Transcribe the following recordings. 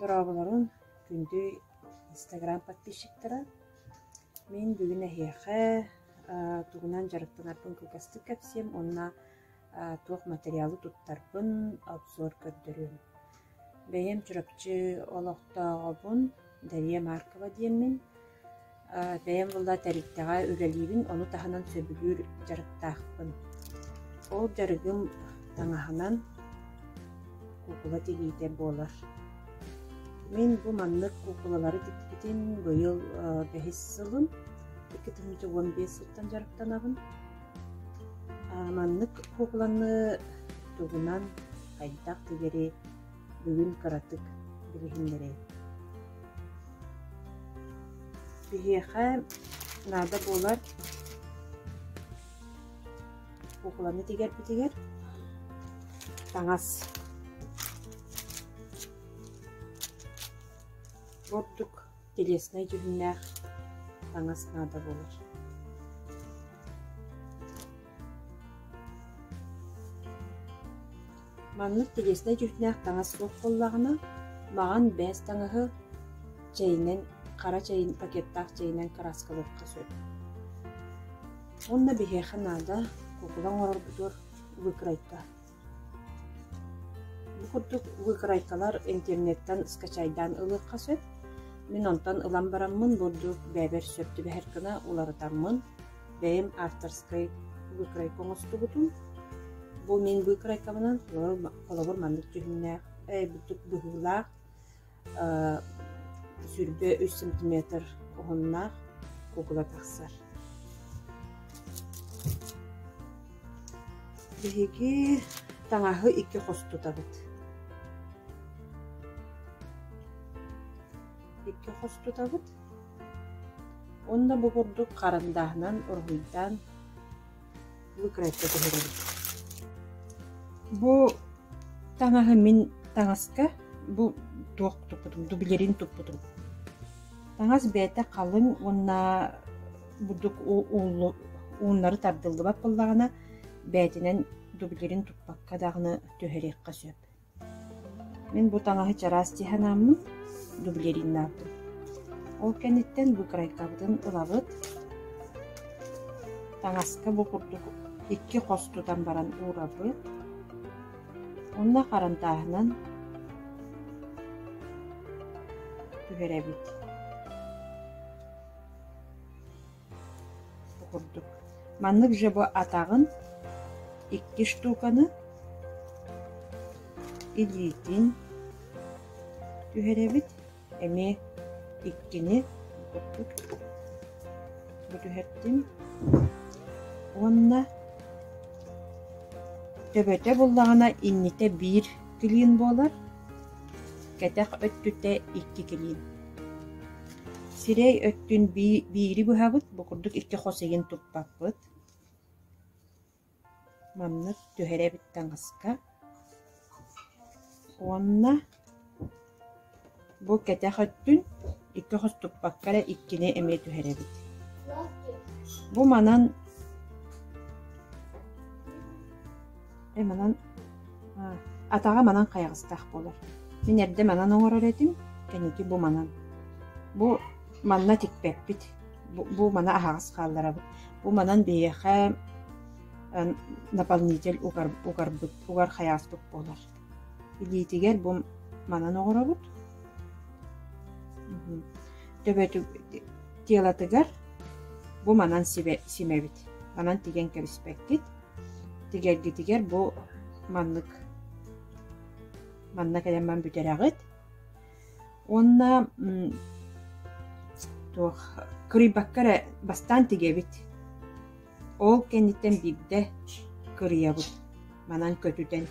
Дорабыларын күндү инстаграм подписчиктара мен бүгүн эхиэхэ тугунан жарыктанарбын кылгастык кэпсиэм онна туох материалы туттарбын обзор көрдөрүм бэйэм чурапчы олохтоогобун дарья маркова диэммин бэйэм булла тэриттэҕэ үлэлиибин ону таһанан сөбүлүүр жарыктаахпын. Ол жарыгым таҥаһынан кукула тигиите буолар Мен бу маннык кукулалары сылым икки тымыжы он бес сылтан жарыктанабын. Маннык кукуланы тугунан хайдак тигери бүгүн кыратык билихиннере биһиэхэ наада буолар кукуланы тигер битигер. Таңас. Бордук телесной жүгүннәх таңас наада болар. Маннык телесной жүгүннәх таңас суох боллагына маған бәс таңыһы чайнен қара чайын пакеттах чайнен краскалыкка сөп. Онна биһеха наада кукулан орорбутур выкрайка. Бу курдук выкрайкалар интернеттен скачайдан сөп. Мин онтон ылан бараммын бурдук бәбер сөптү бэһэркына уларытаммын. Бэйим авторской выкрайка оңостубутум. Бу мен выкрайкамынан холобор мандык жүһүннээх, эй бутук быһуулаах, сүрбө 3 сантиметр оһуннаах кукула тахсар. Биһиги таңаһы икки хостутабыт. Икки хостутабыт. Онда бу курдук карындаһынан ургуйдан выкрайка төһөрөбүт. Бу таңаһы мин таңаска бу туох туппутум, туппутум. Таңас бәтә калын, онна будук уулу ууннары тардылдыбат боллагана бәтинен дублерин туппакка дагыны төһөрекка сөп. Мен бу таңаһы чарас тиһанаммын, дублерин. Ол кенеттен бу крайкабытын ылабыт. Таңаска бу курдук икки баран карантаһынан түһәрәбит. Курдук. Маннык же атагын икки штуканы түһәрәбит. Эми иккини курдук. Бу түһәртим. Онна төбөтө буллагана инните бир килин болар. Кәтәк өттүтә икки килин. Сирей өттүн бири буһабыт, бу курдук икки хосеген туппаппыт. Маннык төһәрәбит таңаска. Онна өттүн икки хос туппаккара иккине эме түһәрәбит. Бу манан Э манан атага манан каягыстах болар. Мен эрде манан оңорор этим, кенеки бу манан. Бу манна тикпеппит. Бу мана ахагас калларабыт. Бу манан бейэхэ наполнитель хаяспыт болар. Илиитигер бу манан оңоробут. Төбөтү тиелатыгар бу манан симебит. Манан тиген кебиспеккит. тигергитигер бу маннык манна кэлэмман бүтэрэгит онна туох кырыйбаккара бастан тигебит ол кенниттен бирде кырыябыт манан көтүтен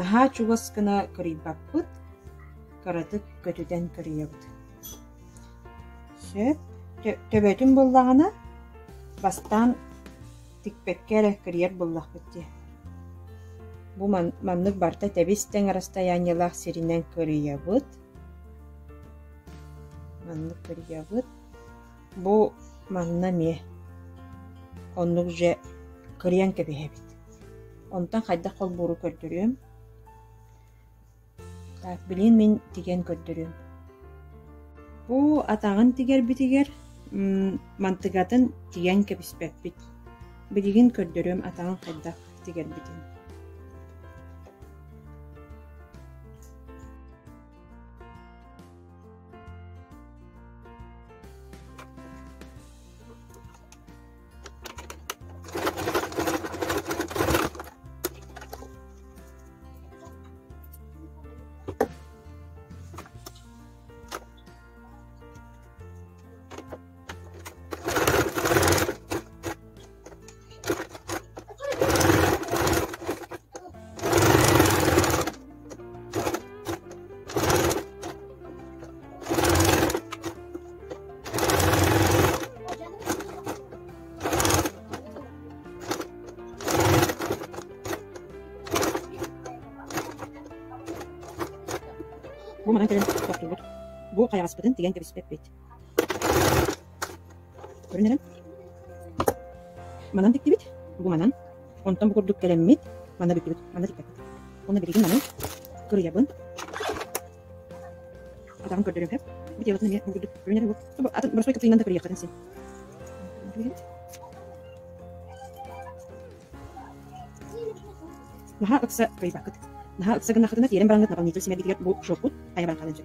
наһаа чугас гына кырыйбаппыт каратык көтүтен кырыябыт сөп төбөтүн буллагана бастан тикпеккере кырьер буллахпытти. Бу маннык барта тебистен расстояниялах сиринен кырыябыт. Маннык кырыябыт. Бу манна ме. Оннук же кырыян кебехебит. Онтан хайда кол буру көрдүрүм. Так, билин мин тиген көрдөрүм. Бу атагын тигер битигер мантыгатын тиген кеписпеппит. Билигин көрдөрүм атагын хайдак тигер битин. Бу каягаспытын тиген кебиспеппит. Көрүнерем. Манан тиктибит. Бу манан. Онтон бу курдук келеммит. Мана биттибит. Мана тиктеппит. Оны билигин манан кырыябын. Атагын көрдөрөм хеп. Бит ябытын эме курдук көрүнерем бу. Бу атын борсой кыйнан да кырыякатын сен. Наха ыкса кыйбакыт. Наха ыкса гына хатына тиерен барангыт наполнитель семья битигер бу шокут ая баран калынчы.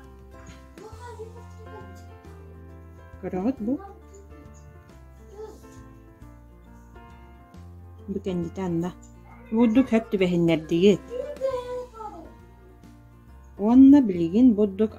быһыытын тахкар гына. Көрөгөт бу. Бу кендите анна. Будук хөп түбэһиннердиги. Онна билигин будук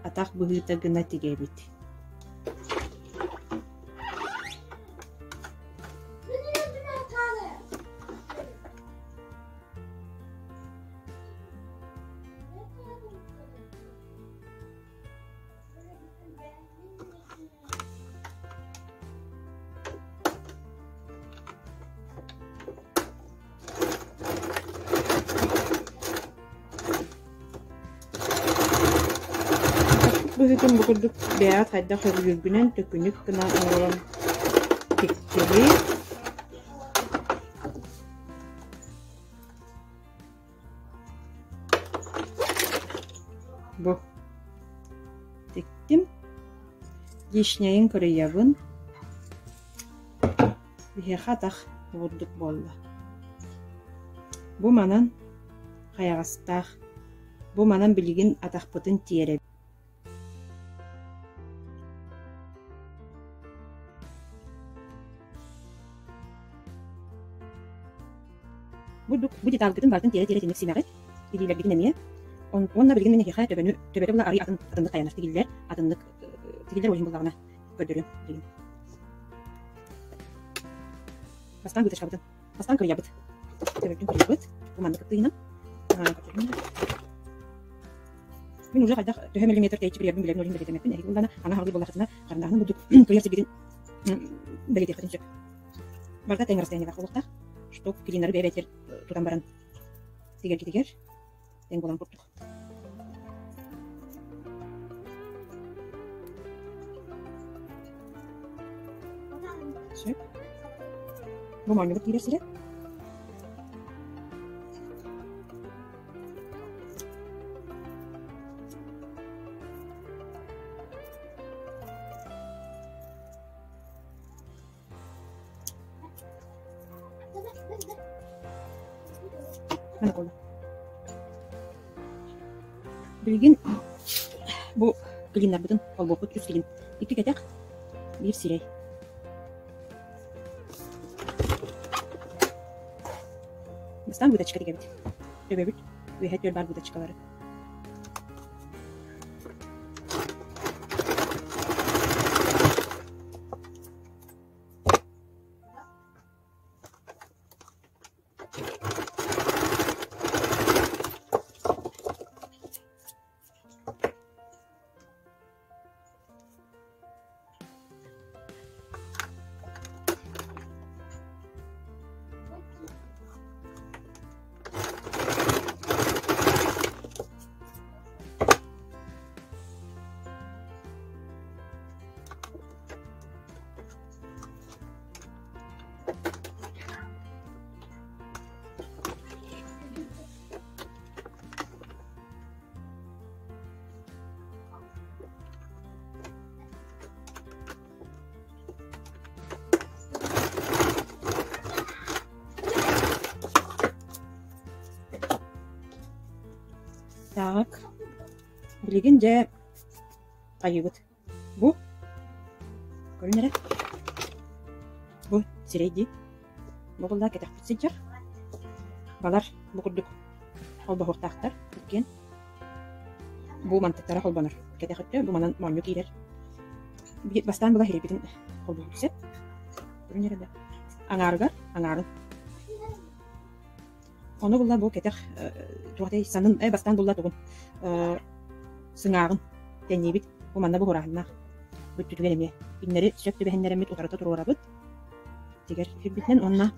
атак быһыыта гына тигебит. Быһыытын бу курдук бэйат хайда хөрүгүнен төкүнүк гына оҥолон тиктири. Бу. Тиктим. Вишняйын көрөйябын. Биһэхатах буурдук болла. Бу манан بدت على القدم بعد انت يدي نفسي معك تجي لك بقنا مية وانا بقنا منك خير تبنو تبنو لا أري أتن أتن خيانة تجي لك أتن تجي لك وجه مضارنا كدريم Bastan götür kabıtın. Bastan kırı yabıt. Tebekkin kırı yabıt. Bu mandı kıttı yine. Min uca kadar tühe milimetre teyçi bir yabın bilen olayım belirtem ettin. Erik ullana ana harlı bolla katına karındağını bulduk. Kıyarsı birin belirtem ettin. Barda tengir steyni vakı uqtaq. Что килинер бебетер тутан баран. Тигер тигер. Тең болан курдук. Бу маңны бит килер لابد نطلبو في السجن ديك كتاخ دير سيراي Bizden bu da çıkarı geldi. Öbür bir ve hep bir bu da çıkarı. Же кайыбыт бу. Көрүнөрө бу. Сирейди бу булда кетекпит сыджар балар. Бу курдук холбохуктаактар иккен бу мантыктара холбонор кетехөттө бу манан монню киирер Би- бастан була хиребитин холбохуксеп көрүнөрө да. Аңаарыгар аңаарын Ону булла бу кетех тугатей санын э бастан булла тугун сыңаагын теннибит бу манна бу хураанна бүттүрген эме иннери сөп түбэхиннеремит утарыта турурабыт тигер онна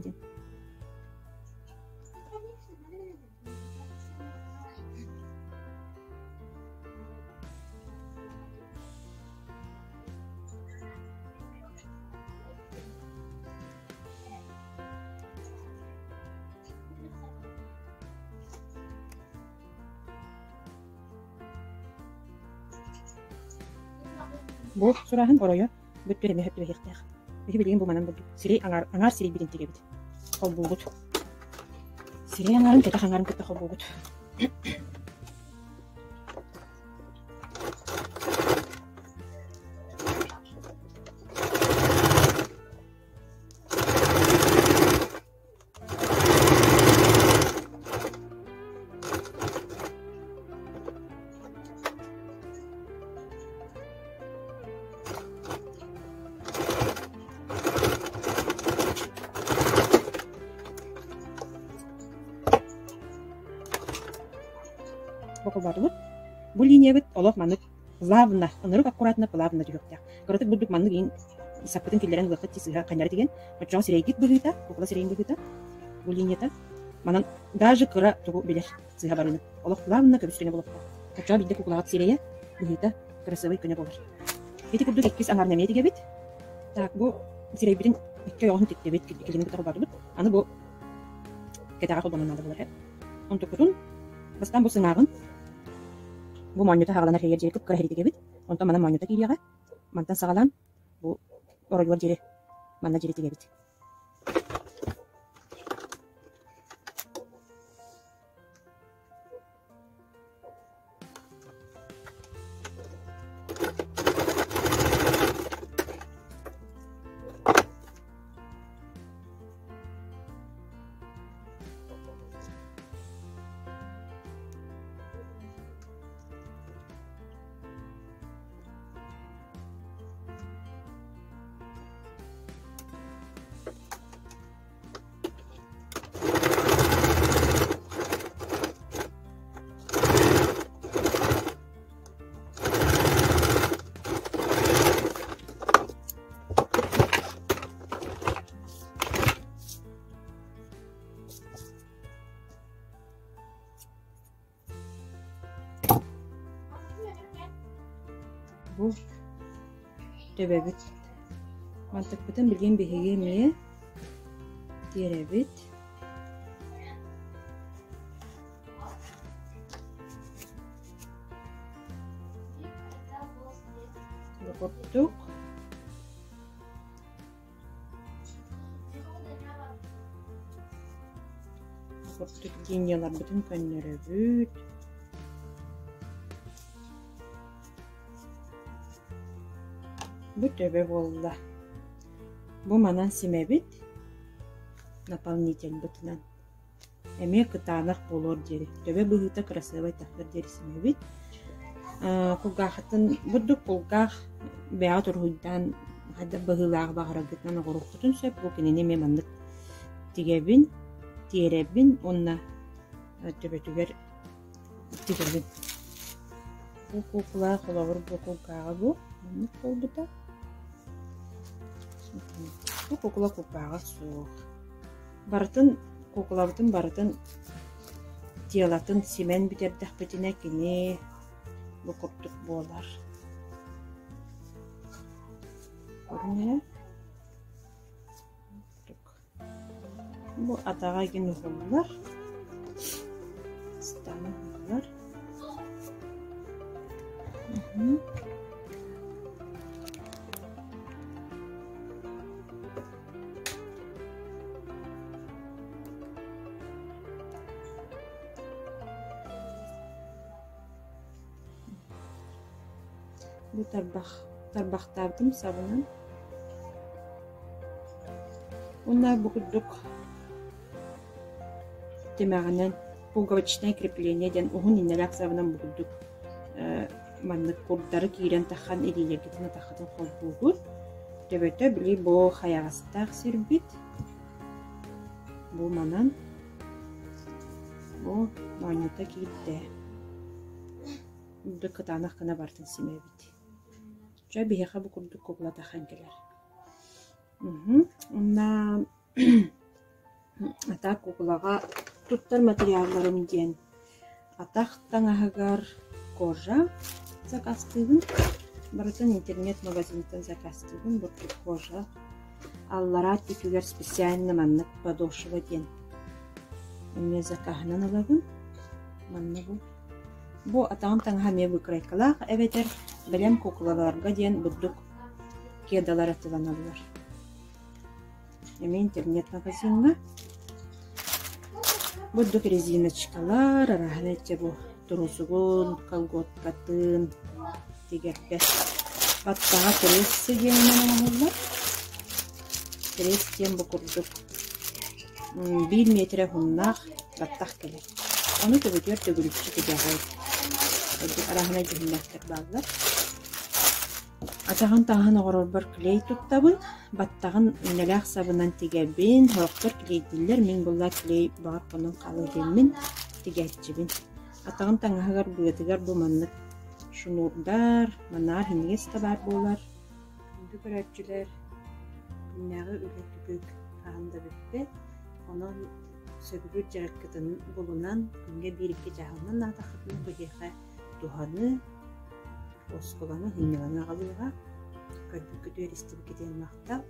ден бу сураһын оройо. Бүттүр эме хөттүбэ хиктеах биһи билигин бу манан аңар аңар сирей аңарын аңарын бокулбатыбыт бу линиябыт олох маннык плавно ынырык аккуратно плавно түгөктяк көрөтүк бурдук маннык ин саппытын киллерен лыхыт тисыга каняр деген очоо сирейгит быгыта букула сирейин быгыта бу линията манан даже кыра тугу билер сыга барыны олох плавно көбүскене болот очоо бидде кукулагат сирея быгыта красивый көне болор эти курдук иккис аңар неме тигебит так бу сирейбитин икки оҕун тиктебит килимин кытабатыбыт аны бу кетага холбонунада болор эп онтукутун бастан бу сыңаагын бу моннюта хагаланар хейер жери кыпкыра херитигебит онтон мана моннюта кирияга мантан сагалан бу оройуор жери манна بو دبابت منطق بتن بالجنب هي مية ديرابت بقطق Baktık dünyalar bütün könlere büyüt. Бу төбө болла. Бу манан симебит. Наполнитель бытынан. Эме кытаанах болор дери. Төбө быһыта красивый тахтар дери симебит. Кулгахатын бурдук кулгах бэа турхуйдан хадда быһылаах баҕарагытынан оҕорухтутун сөп бу кинини ме маннык тигебин тиэребин онна төбөтүгер тигебин бу кукула холобур бу кукаага бу бу кукула кукаага суох барытын кукулабытын барытын тиалатын симен битердэхпитине кини бу курдук буолар көрүнө бу атага ген ухуллар бу тарбах тарбахтардым сабынан Уна букудук темагынан пуговичное крепление ден ухун инелак сабынан букудук маннык курдары киирен тахан ирилергитина тахатын холбугут төбөтө били бу хаягастаах сирбит бу манан бу майнута киитте кытаанах кына бартын симебит жа биһиэхэ бу курдук кугулатахан келер Онна ата куклага туттар материалларым диэн атах таңаһыгар кожа закастыгын барытын интернет магазинтен закастыгын буртук кожа аллара тикүгер специально маннык подошва диэн эмне закаһынан алабын манна бу бу атаҕын таңаһа ме выкрайкалаах эбетер белем куклаларга диэн бурдук кедалар атыланалар. Эми интернет магазинга бурдук резиночкалар араһына эче бу. Турусугун колготкатын тигерпе баттага трессы диэннен оҥоллар тресс диэн бу курдук. Биир метре хуннаах баттах келер ону төбөтүөр төгүлүкчү тигягай араһына жүһүннэхтер бааллар Атаҕын тааһын оҕорорбор клей туттабын, баттағын иннелээх сабынан тигэбин, хоохтор клейдиллер, мин булла клей қалыгеммин тигэтчибин. Атаҕын таңаһыгар быатыгар бу маннык шунурдар, манаар хинигес табар болар. Күндү көрөчүлер, күннәгы үлөтүгүк хаанда битте, онон сөбүгүр жараккытын булунан күнгө бирикке жаһаннан натахытын быйыха туханы осколаны хиннелана галыга көрбүккү дөристибикетен мактап